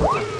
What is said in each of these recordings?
Woo!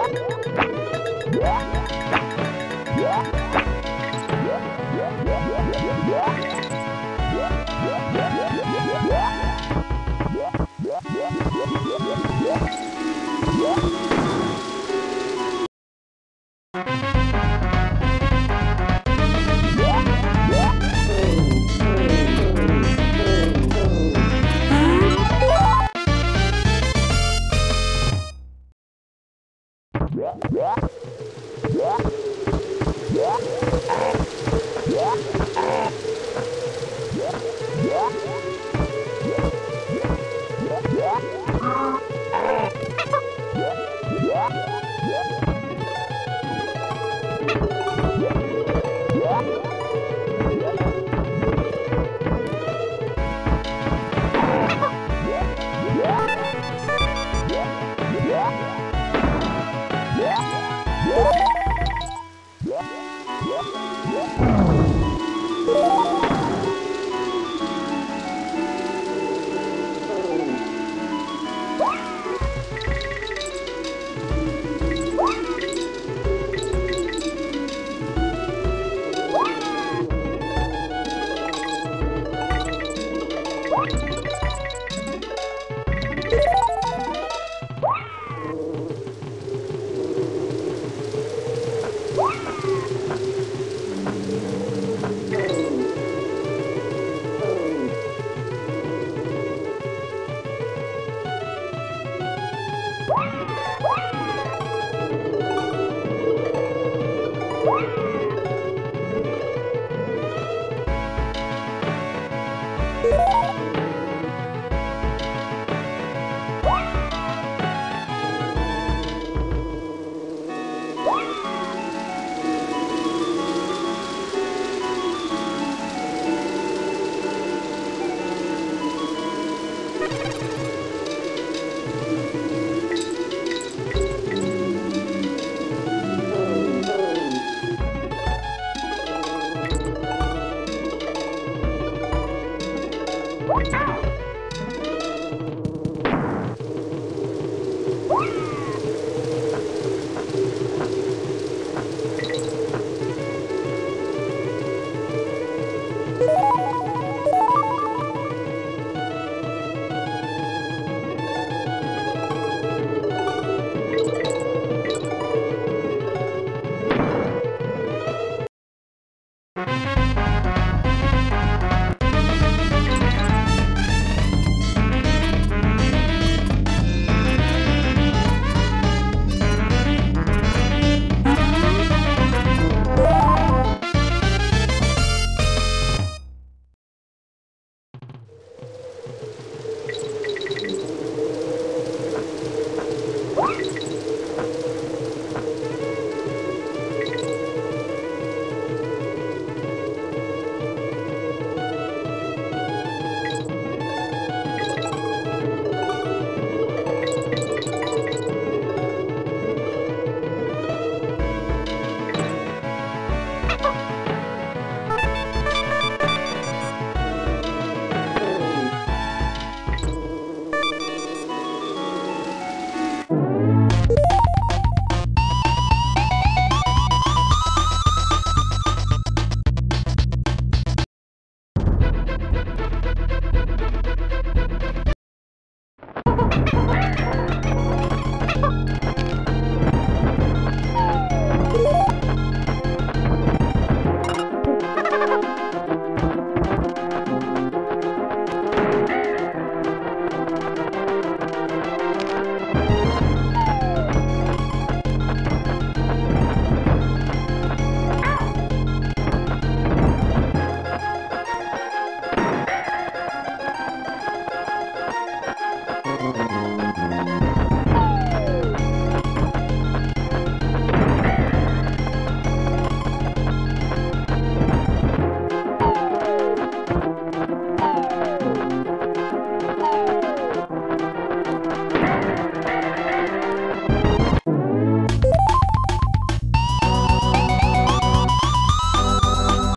What? Yeah. Ow!